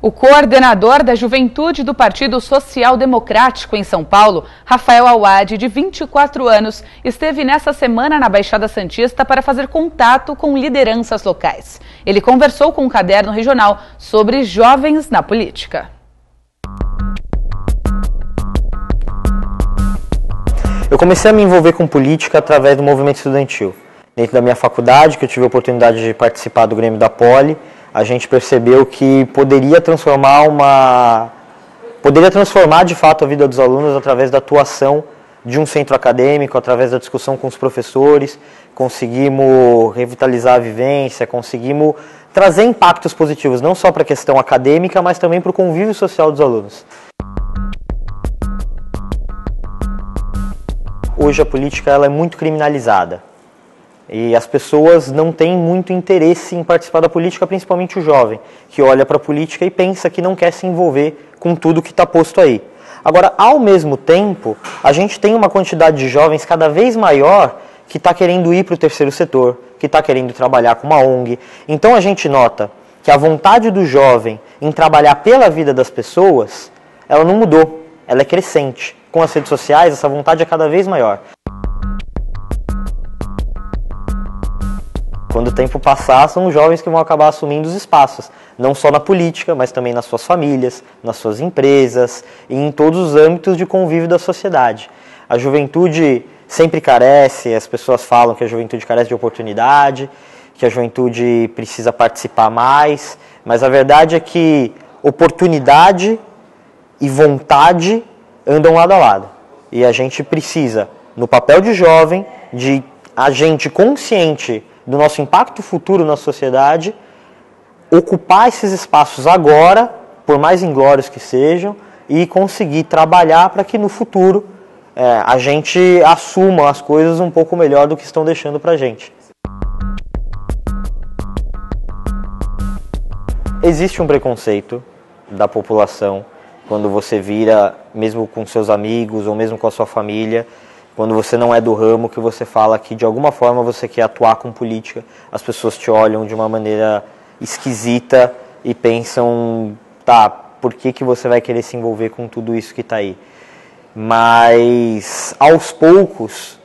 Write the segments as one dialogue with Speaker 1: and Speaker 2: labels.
Speaker 1: O coordenador da juventude do Partido Social Democrático em São Paulo, Rafael Awad, de 24 anos, esteve nessa semana na Baixada Santista para fazer contato com lideranças locais. Ele conversou com o Caderno Regional sobre jovens na política.
Speaker 2: Eu comecei a me envolver com política através do movimento estudantil. Dentro da minha faculdade, que eu tive a oportunidade de participar do Grêmio da Poli, a gente percebeu que poderia transformar uma poderia transformar de fato a vida dos alunos através da atuação de um centro acadêmico, através da discussão com os professores, conseguimos revitalizar a vivência, conseguimos trazer impactos positivos não só para a questão acadêmica, mas também para o convívio social dos alunos. Hoje a política ela é muito criminalizada. E as pessoas não têm muito interesse em participar da política, principalmente o jovem, que olha para a política e pensa que não quer se envolver com tudo que está posto aí. Agora, ao mesmo tempo, a gente tem uma quantidade de jovens cada vez maior que está querendo ir para o terceiro setor, que está querendo trabalhar com uma ONG. Então a gente nota que a vontade do jovem em trabalhar pela vida das pessoas, ela não mudou, ela é crescente. Com as redes sociais, essa vontade é cada vez maior. Tempo passar, são os jovens que vão acabar assumindo os espaços, não só na política, mas também nas suas famílias, nas suas empresas e em todos os âmbitos de convívio da sociedade. A juventude sempre carece, as pessoas falam que a juventude carece de oportunidade, que a juventude precisa participar mais, mas a verdade é que oportunidade e vontade andam lado a lado. E a gente precisa, no papel de jovem, de agente consciente do nosso impacto futuro na sociedade, ocupar esses espaços agora, por mais inglórios que sejam, e conseguir trabalhar para que no futuro é, a gente assuma as coisas um pouco melhor do que estão deixando para a gente. Existe um preconceito da população quando você vira, mesmo com seus amigos ou mesmo com a sua família, quando você não é do ramo, que você fala que de alguma forma você quer atuar com política, as pessoas te olham de uma maneira esquisita e pensam, tá, por que, que você vai querer se envolver com tudo isso que está aí? Mas aos poucos,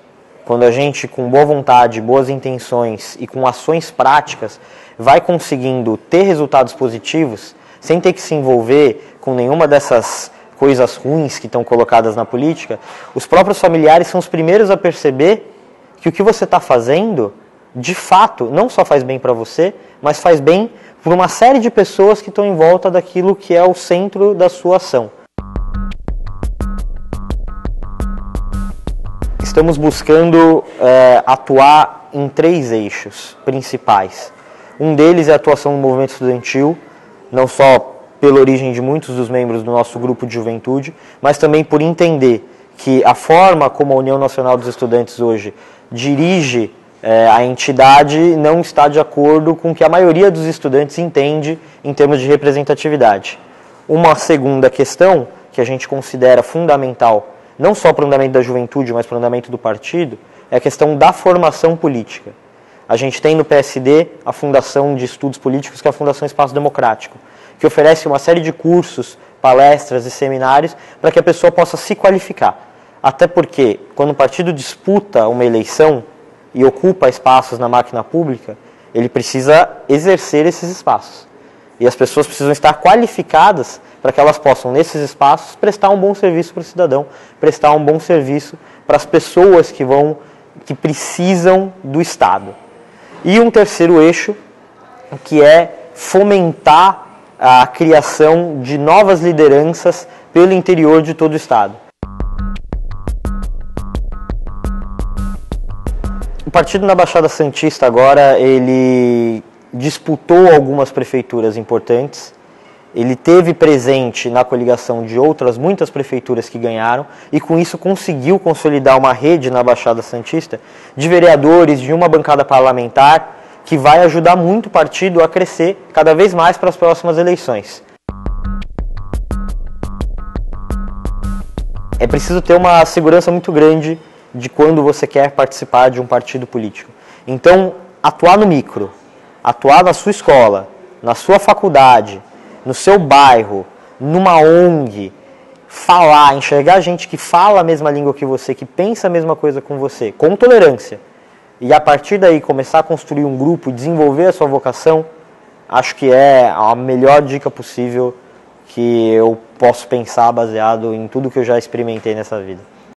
Speaker 2: quando a gente com boa vontade, boas intenções e com ações práticas vai conseguindo ter resultados positivos, sem ter que se envolver com nenhuma dessas coisas ruins que estão colocadas na política, os próprios familiares são os primeiros a perceber que o que você está fazendo, de fato, não só faz bem para você, mas faz bem para uma série de pessoas que estão em volta daquilo que é o centro da sua ação. Estamos buscando é, atuar em três eixos principais. Um deles é a atuação no movimento estudantil, não só pela origem de muitos dos membros do nosso grupo de juventude, mas também por entender que a forma como a União Nacional dos Estudantes hoje dirige é, a entidade não está de acordo com o que a maioria dos estudantes entende em termos de representatividade. Uma segunda questão que a gente considera fundamental, não só para o andamento da juventude, mas para o andamento do partido, é a questão da formação política. A gente tem no PSD a Fundação de Estudos Políticos, que é a Fundação Espaço Democrático que oferece uma série de cursos, palestras e seminários para que a pessoa possa se qualificar. Até porque, quando o partido disputa uma eleição e ocupa espaços na máquina pública, ele precisa exercer esses espaços. E as pessoas precisam estar qualificadas para que elas possam, nesses espaços, prestar um bom serviço para o cidadão, prestar um bom serviço para as pessoas que vão, que precisam do Estado. E um terceiro eixo, que é fomentar a criação de novas lideranças pelo interior de todo o estado. O partido na Baixada Santista agora ele disputou algumas prefeituras importantes. Ele teve presente na coligação de outras muitas prefeituras que ganharam e com isso conseguiu consolidar uma rede na Baixada Santista de vereadores de uma bancada parlamentar que vai ajudar muito o partido a crescer cada vez mais para as próximas eleições. É preciso ter uma segurança muito grande de quando você quer participar de um partido político. Então, atuar no micro, atuar na sua escola, na sua faculdade, no seu bairro, numa ONG, falar, enxergar gente que fala a mesma língua que você, que pensa a mesma coisa com você, com tolerância, e a partir daí começar a construir um grupo, desenvolver a sua vocação, acho que é a melhor dica possível que eu posso pensar baseado em tudo que eu já experimentei nessa vida.